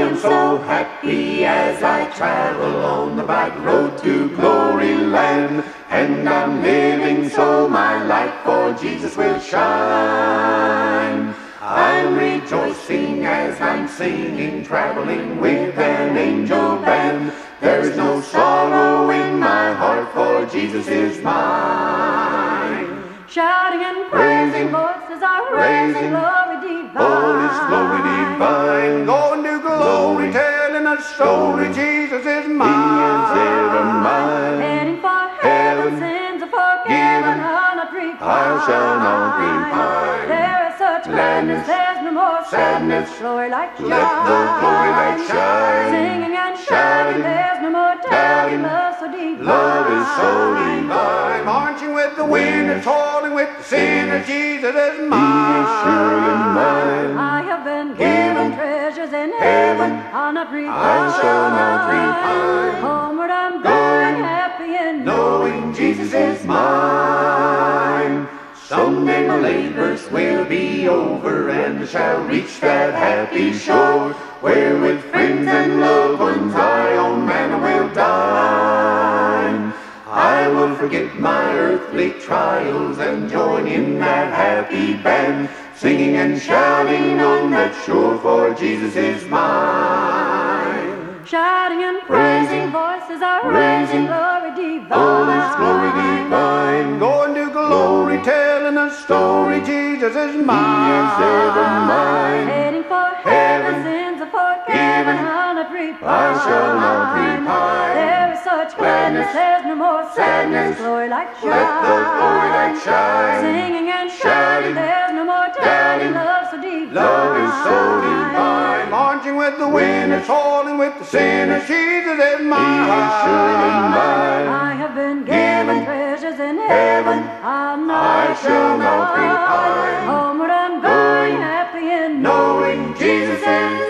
am so happy as I travel on the bright road to glory land. And I'm living so my life for Jesus will shine. I'm rejoicing as I'm singing, traveling with an angel band. There is no sorrow in my heart, for Jesus is mine. Shouting and praising voices are raising glory divine. Oh, it's glory divine. Glory, telling story. Jesus is mine. He mine. is ever mine. Heading for Heaven, heaven, sins are forgiven, I'll not repine. I shall not repine. There is such gladness, Gladness, there's no more sadness. sadness. Glory like shine. Let the glory light shine. Singing and shouting, Shouting, there's no more doubting. doubting. Love so divine. Love is so divine. Marching with the winners, toiling with the sinners. Jesus is mine. He is surely mine. I have been Given given treasures in heaven. I'll not repine. I shall not repine. Homeward I'm Going, happy in knowing Jesus is mine. Someday my labors will be over and I shall reach that happy shore where with friends and loved ones I on manna will dine. I will forget my earthly trials and join in that happy band, singing and shouting on that shore for Jesus is mine. Shouting and praising voices are raising glory divine. Oh, this glory divine. Going to glory, telling a story. Jesus is mine. He is ever mine. Heading for heaven, Heaven, sins are forgiven. given, I'll not repine. I shall not repine. There is such gladness, there's no more sadness. sadness. Glory like shine. Let the glory light shine. Singing and shouting, Shouting, Love so divine. Love is so divine. Marching with the winners, toiling with the sinners. Jesus is He mine. is surely mine. I have been given Given treasures in heaven. heaven. I'm not I shall not repine. Homeward I'm going, happy in Knowing Jesus is